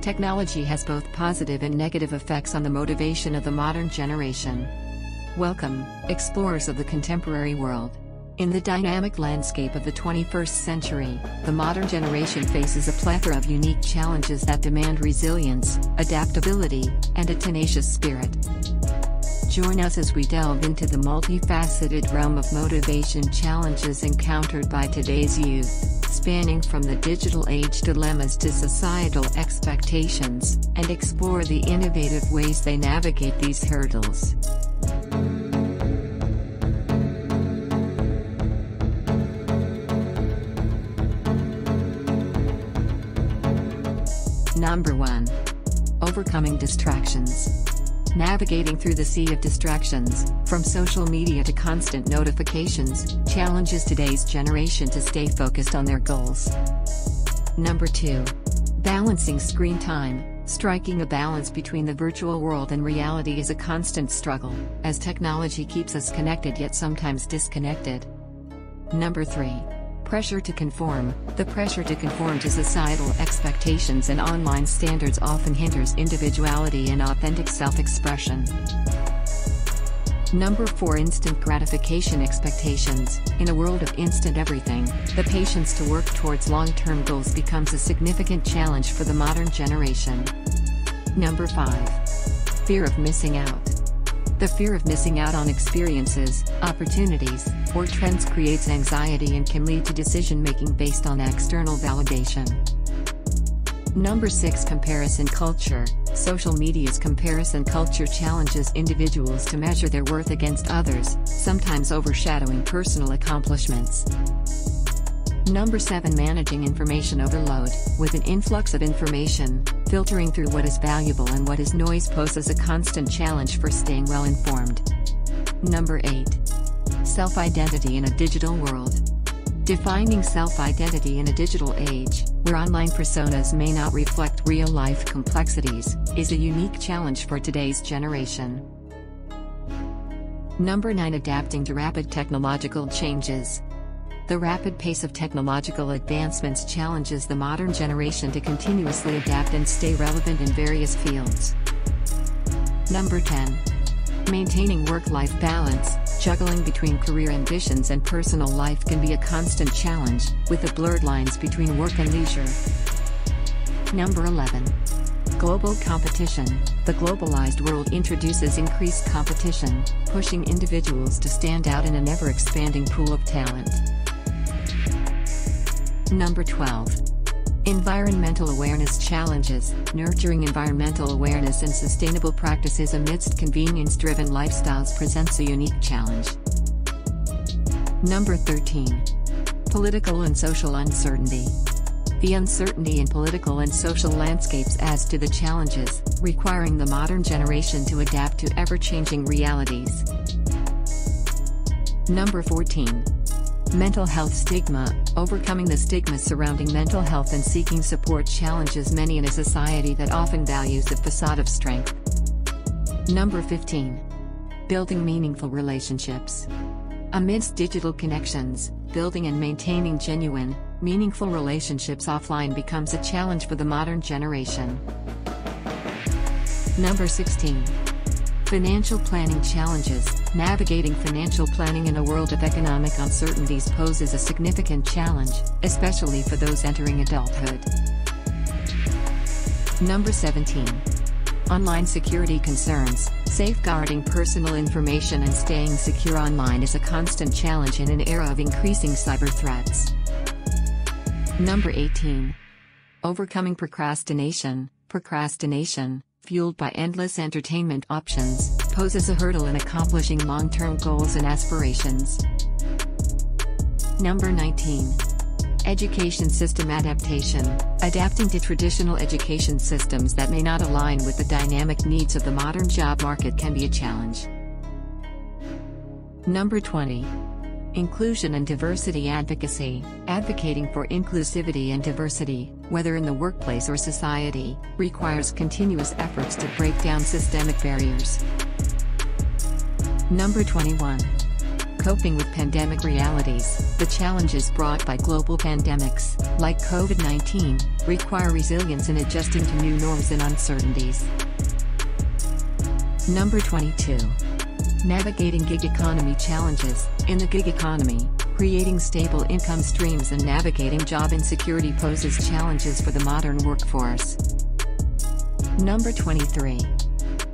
Technology has both positive and negative effects on the motivation of the modern generation. Welcome, explorers of the contemporary world. In the dynamic landscape of the 21st century, the modern generation faces a plethora of unique challenges that demand resilience, adaptability, and a tenacious spirit. Join us as we delve into the multifaceted realm of motivation challenges encountered by today's youth, spanning from the digital age dilemmas to societal expectations, and explore the innovative ways they navigate these hurdles. Number 1. Overcoming distractions. Navigating through the sea of distractions, from social media to constant notifications, challenges today's generation to stay focused on their goals. Number 2. Balancing screen time. Striking a balance between the virtual world and reality is a constant struggle, as technology keeps us connected yet sometimes disconnected. Number 3. Pressure to conform. The pressure to conform to societal expectations and online standards often hinders individuality and authentic self expression. Number 4 Instant gratification expectations. In a world of instant everything, the patience to work towards long term goals becomes a significant challenge for the modern generation. Number 5. Fear of missing out. The fear of missing out on experiences, opportunities, or trends creates anxiety and can lead to decision making based on external validation. Number 6 Comparison Culture Social media's comparison culture challenges individuals to measure their worth against others, sometimes overshadowing personal accomplishments. Number 7 Managing information overload. With an influx of information, filtering through what is valuable and what is noise poses a constant challenge for staying well informed. Number 8. Self identity in a digital world. Defining self identity in a digital age, where online personas may not reflect real life complexities, is a unique challenge for today's generation. Number 9 Adapting to rapid technological changes. The rapid pace of technological advancements challenges the modern generation to continuously adapt and stay relevant in various fields. Number 10. Maintaining work life balance, juggling between career ambitions and personal life can be a constant challenge, with the blurred lines between work and leisure. Number 11. Global competition. The globalized world introduces increased competition, pushing individuals to stand out in an ever expanding pool of talent. Number 12. Environmental Awareness Challenges Nurturing environmental awareness and sustainable practices amidst convenience driven lifestyles presents a unique challenge. Number 13. Political and social uncertainty. The uncertainty in political and social landscapes adds to the challenges, requiring the modern generation to adapt to ever changing realities. Number 14. Mental health stigma Overcoming the stigma surrounding mental health and seeking support challenges many in a society that often values the facade of strength. Number 15. Building meaningful relationships. Amidst digital connections, building and maintaining genuine, meaningful relationships offline becomes a challenge for the modern generation. Number 16. Financial planning challenges. Navigating financial planning in a world of economic uncertainties poses a significant challenge, especially for those entering adulthood. Number 17. Online security concerns. Safeguarding personal information and staying secure online is a constant challenge in an era of increasing cyber threats. Number 18. Overcoming procrastination. Procrastination, fueled by endless entertainment options, poses a hurdle in accomplishing long term goals and aspirations. Number 19. Education system adaptation. Adapting to traditional education systems that may not align with the dynamic needs of the modern job market can be a challenge. Number 20. Inclusion and diversity advocacy. Advocating for inclusivity and diversity, whether in the workplace or society, requires continuous efforts to break down systemic barriers. Number 21. Coping with pandemic realities, the challenges brought by global pandemics, like COVID 19, require resilience in adjusting to new norms and uncertainties. Number 22. Navigating gig economy challenges. In the gig economy, creating stable income streams and navigating job insecurity poses challenges for the modern workforce. Number 23.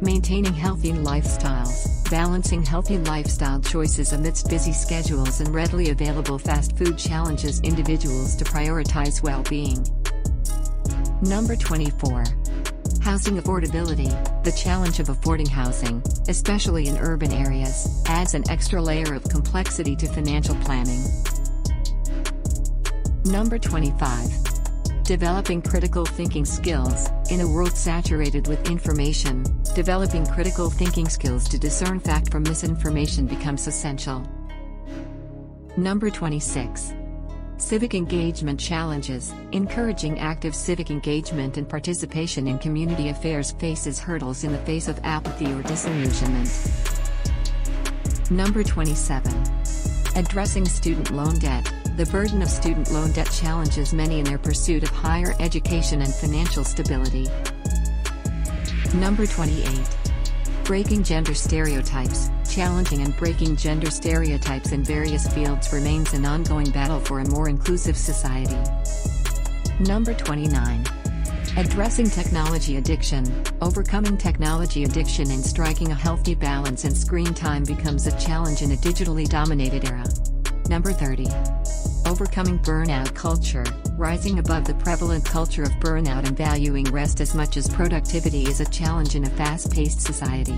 Maintaining healthy lifestyles, balancing healthy lifestyle choices amidst busy schedules and readily available fast food challenges individuals to prioritize well-being. Number 24. Housing affordability, the challenge of affording housing, especially in urban areas, adds an extra layer of complexity to financial planning. Number 25. Developing critical thinking skills. In a world saturated with information, developing critical thinking skills to discern fact from misinformation becomes essential. Number 26. Civic Engagement Challenges Encouraging active civic engagement and participation in community affairs faces hurdles in the face of apathy or disillusionment. Number 27. Addressing student loan debt. The burden of student loan debt challenges many in their pursuit of higher education and financial stability. Number 28. Breaking gender stereotypes. Challenging and breaking gender stereotypes in various fields remains an ongoing battle for a more inclusive society. Number 29. Addressing technology addiction. Overcoming technology addiction and striking a healthy balance in screen time becomes a challenge in a digitally dominated era. Number 30. Overcoming burnout culture. Rising above the prevalent culture of burnout and valuing rest as much as productivity is a challenge in a fast-paced society.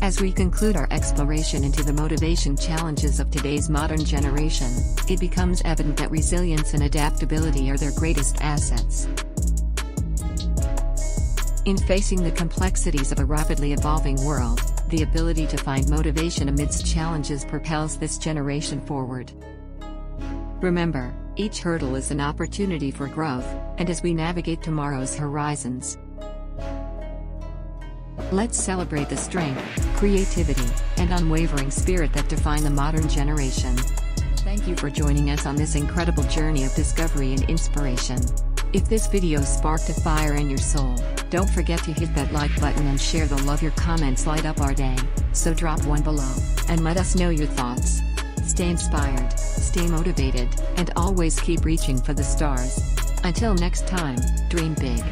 As we conclude our exploration into the motivation challenges of today's modern generation, it becomes evident that resilience and adaptability are their greatest assets. In facing the complexities of a rapidly evolving world, the ability to find motivation amidst challenges propels this generation forward. Remember, each hurdle is an opportunity for growth, and as we navigate tomorrow's horizons, let's celebrate the strength, creativity, and unwavering spirit that define the modern generation. Thank you for joining us on this incredible journey of discovery and inspiration. If this video sparked a fire in your soul, don't forget to hit that like button and share the love your comments light up our day, so drop one below, and let us know your thoughts. Stay inspired, stay motivated, and always keep reaching for the stars. Until next time, dream big.